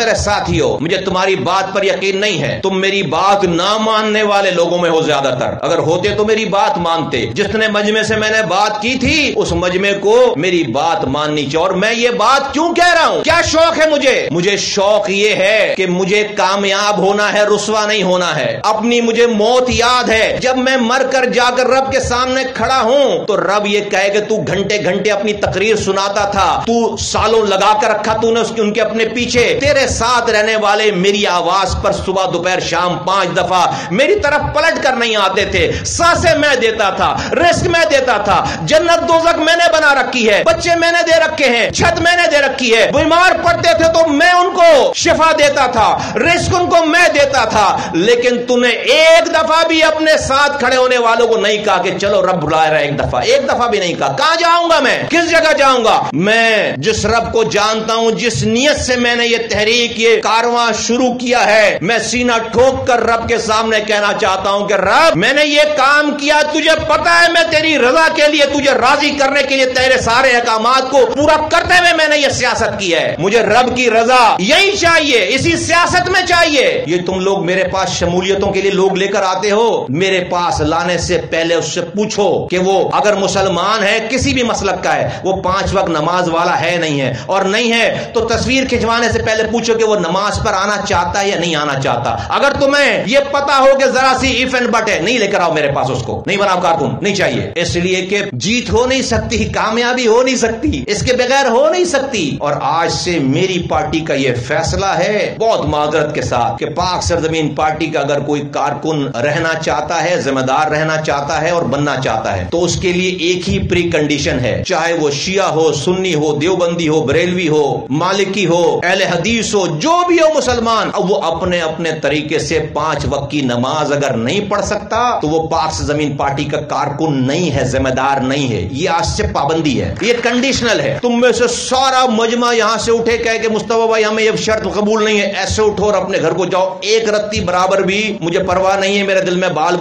मेरे साथियों, मुझे तुम्हारी बात पर यकीन नहीं है। तुम मेरी बात ना मानने वाले लोगों में हो ज़्यादातर। अगर होते तो मेरी बात मानते। जितने मजमे से मैंने बात की थी, उस मजमे को मेरी बात माननी चाहिए। और मैं ये बात क्यों कह रहा हूँ? क्या शौक है मुझे? मुझे शौक ये है कि मुझे कामयाब होना है, रुसवा नहीं होना है। अपनी मुझे मौत याद है। जब मैं मर कर जाकर रब के सामने खड़ा हूँ तो रब ये कहे कि तू घंटे घंटे अपनी तकरीर सुनाता था। तू सालों लगा कर रखा तूने उनके अपने पीछे। तेरे साथ रहने वाले मेरी आवाज़ पर सुबह दोपहर शाम पाँच दफ़ा मेरी तरफ़ पलट कर नहीं आते थे। साँसें मैं देता था, रिस्क मैं देता था। जन्नत दोजक मैंने बना रखी है, बच्चे मैंने दे रखे हैं, छत मैंने दे रखी है। बीमार पड़ते थे तो मैं उनको शिफा देता था, रिस्क उनको मैं देता था। लेकिन तूने एक दफ़ा भी अपने साथ खड़े होने वालों को नहीं कहा कि चलो रब बुला रहा है एक दफ़ा। एक दफ़ा भी नहीं कहा। कहाँ जाऊँगा मैं? किस जगह जाऊँगा? मैं जिस रब को जानता हूँ, जिस नियत से मैंने ये तहरीर तहरीक ये कारवां शुरू किया है। मैं सीना ठोक कर रब के सामने कहना चाहता हूँ कि, रब, मैंने ये काम किया, तुझे पता है मैं तेरी रजा के लिए, तुझे राज़ी करने के लिए तेरे सारे अहकाम को पूरा करते हुए मैंने ये सियासत की है। मुझे रब की रजा यही चाहिए, इसी सियासत में चाहिए। ये तुम लोग मेरे पास शमूलियतों के लिए लोग लेकर आते हो। मेरे पास लाने से पहले उससे पूछो कि वो अगर मुसलमान है, किसी भी मसलक का है, वो पाँच वक्त नमाज़ वाला है नहीं है। और नहीं है तो तस्वीर खिंचवाने से पहले पूछो कि वो नमाज़ पर आना चाहता है या नहीं आना चाहता। अगर तुम्हें ये पता हो कि जरा सी इफ़ एंड बट है, नहीं लेकर आओ मेरे पास उसको। नहीं बनाओ कारकुन नहीं चाहिए। इसलिए कि जीत हो नहीं सकती, कामयाबी हो नहीं सकती, इसके बगैर हो नहीं सकती। और आज से मेरी पार्टी का यह फैसला है, बहुत माजरत के साथ कि पाक सरजमीन पार्टी का अगर कोई कारकुन रहना चाहता है, जिम्मेदार रहना चाहता है और बनना चाहता है तो उसके लिए एक ही प्री कंडीशन है। चाहे वो शिया हो, सुन्नी हो, देवबंदी हो, बरेलवी हो, मालिकी हो, अहल हदीस हो जो भी हो मुसलमान, अब वो अपने अपने तरीके से पाँच वक्त की नमाज़ अगर नहीं पढ़ सकता तो वो पाक से ज़मीन पार्टी का कारकुन नहीं है, जिम्मेदार नहीं है। ये आज से पाबंदी है। ये कंडीशनल है। तुम में से सारा मजमा यहाँ से उठे, कह के मुस्तफ़ा भाई, हमें ये शर्त कबूल नहीं है। ऐसे उठो और अपने घर को जाओ। एक रत्ती बराबर भी मुझे परवाह नहीं है, मेरे दिल में बाल